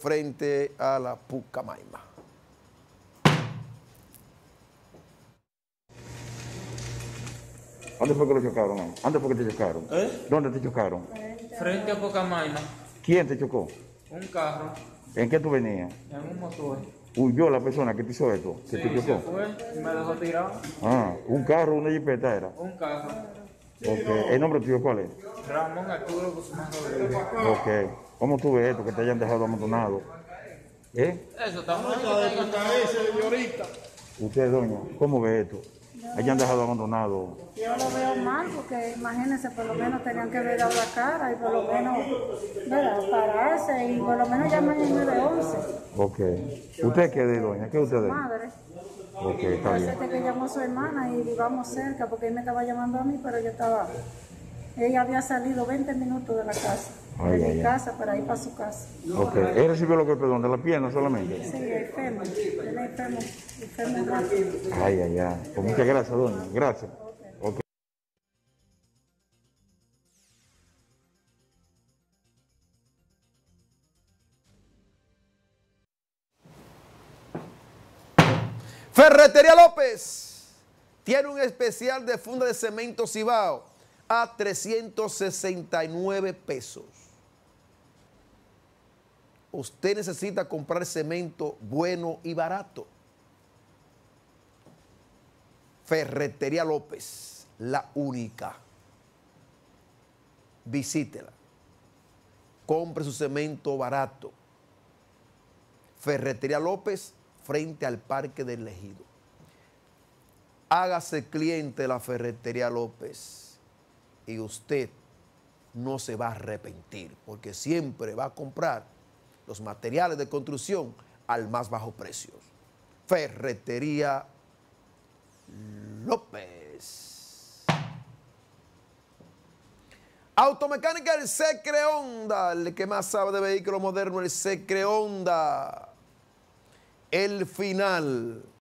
frente a la Pucamaima. ¿Dónde fue que lo chocaron? ¿Dónde fue que te chocaron? ¿Eh? ¿Dónde te chocaron? Frente a Pocamaina, ¿Quién te chocó? un carro ¿En qué tú venías? en un motor. ¿Huyó la persona que te hizo esto? ¿Que te Sí, se chocó? fue y me dejó tirado. Ah, un carro, una jipeta era. Un carro. Ok. ¿El nombre tuyo cuál es? Ramón Arturo Guzmán Rodríguez. Ok. ¿Cómo tú ves esto que te hayan dejado abandonado? ¿Eh? Eso estamos Usted, doña, ¿cómo ve esto? Hayan dejado abandonado. Yo lo veo mal porque imagínense, por lo menos tenían que haber dado la cara y por lo menos ¿verdad? pararse y por lo menos llamar al 911. Ok. ¿Usted qué de doña? ¿Qué usted de? Madre, Ok, está bien. parece que llamó a su hermana y vivamos cerca porque él me estaba llamando a mí, pero yo estaba. Ella había salido 20 minutos de la casa, Ay, de ay, mi ay. casa para ir para su casa. Ok. ¿Él recibió lo que perdón de la pierna solamente? Sí, enfermo, él enfermo, enfermo rápido. Ay, ay, ay. Pues muchas gracias, doña. Gracias. Ferretería López tiene un especial de funda de cemento Cibao a 369 pesos. Usted necesita comprar cemento bueno y barato. Ferretería López, la única. Visítela. Compre su cemento barato. Ferretería López frente al Parque del Ejido. Hágase cliente de la Ferretería López y usted no se va a arrepentir porque siempre va a comprar los materiales de construcción al más bajo precio. Ferretería López. Automecánica el Secre Honda, el que más sabe de vehículo moderno, el Secre Honda. El final